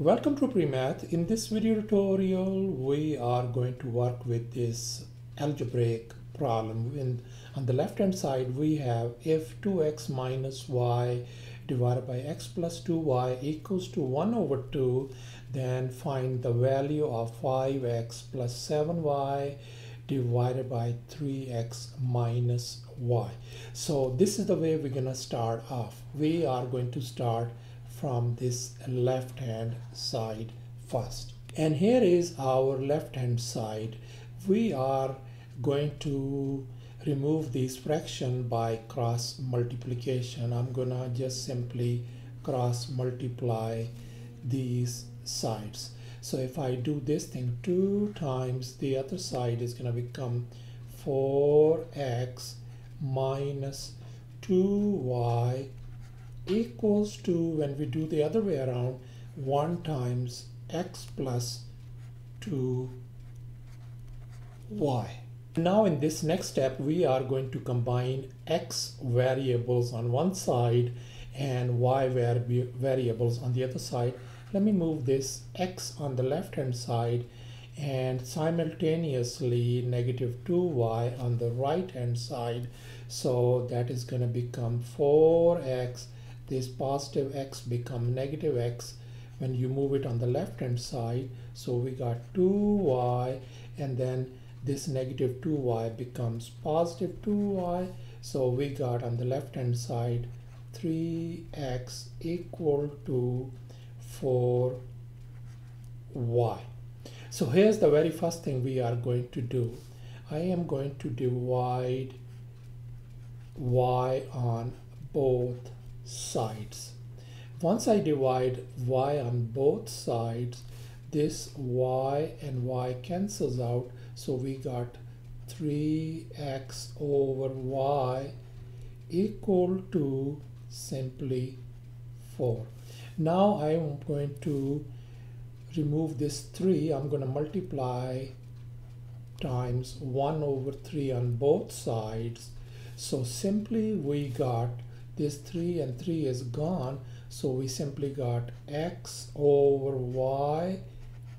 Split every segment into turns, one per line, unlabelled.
Welcome to PreMath. In this video tutorial, we are going to work with this algebraic problem. In, on the left hand side, we have if 2x minus y divided by x plus 2y equals to 1 over 2, then find the value of 5x plus 7y divided by 3x minus y. So this is the way we're going to start off. We are going to start from this left hand side first. And here is our left hand side. We are going to remove this fraction by cross multiplication. I'm gonna just simply cross multiply these sides. So if I do this thing two times, the other side is gonna become 4x minus 2y equals to, when we do the other way around, 1 times x plus 2y. Now in this next step, we are going to combine x variables on one side and y variables on the other side. Let me move this x on the left hand side and simultaneously negative 2y on the right hand side. So that is going to become 4x this positive x become negative x when you move it on the left hand side. So we got 2y and then this negative 2y becomes positive 2y so we got on the left hand side 3x equal to 4y so here's the very first thing we are going to do. I am going to divide y on both sides. Once I divide y on both sides, this y and y cancels out. So we got 3x over y equal to simply 4. Now I am going to remove this 3. I'm going to multiply times 1 over 3 on both sides. So simply we got this 3 and 3 is gone so we simply got x over y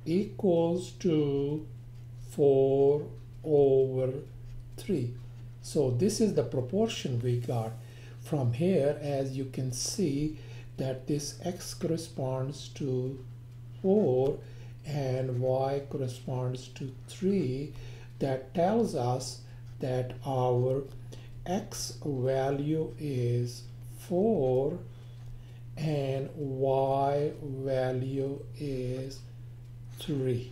equals to 4 over 3 so this is the proportion we got. From here as you can see that this x corresponds to 4 and y corresponds to 3 that tells us that our x value is 4 and y value is 3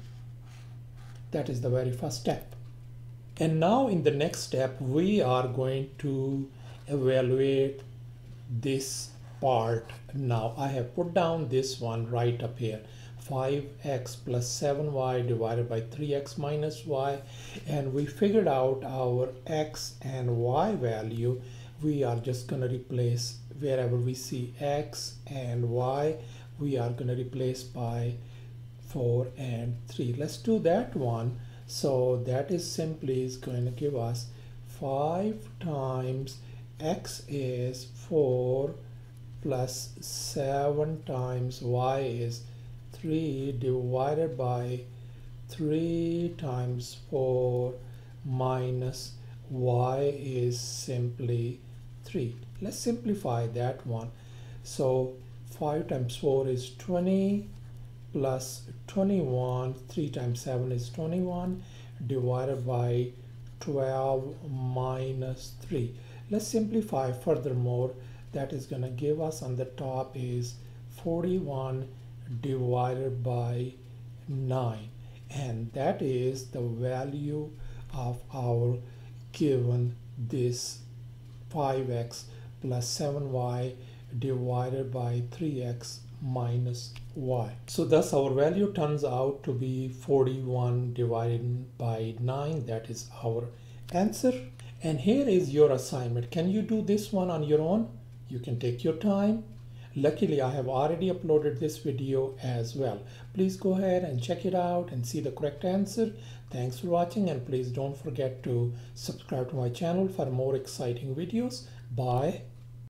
that is the very first step. And now in the next step we are going to evaluate this part. Now I have put down this one right up here 5x plus 7y divided by 3x minus y. And we figured out our x and y value. We are just going to replace wherever we see x and y we are going to replace by 4 and 3 let's do that one. So that is simply is going to give us 5 times x is 4 plus 7 times y is 3 divided by 3 times 4 minus y is simply 3 let's simplify that one. So 5 times 4 is 20 plus 21 3 times 7 is 21 divided by 12 minus 3 let's simplify furthermore. That is going to give us on the top is 41 divided by 9 and that is the value of our given this 5x plus 7y divided by 3x minus y. So thus our value turns out to be 41 divided by 9. That is our answer. And here is your assignment. Can you do this one on your own? You can take your time. Luckily, I have already uploaded this video as well. Please go ahead and check it out and see the correct answer. Thanks for watching and please don't forget to subscribe to my channel for more exciting videos. Bye.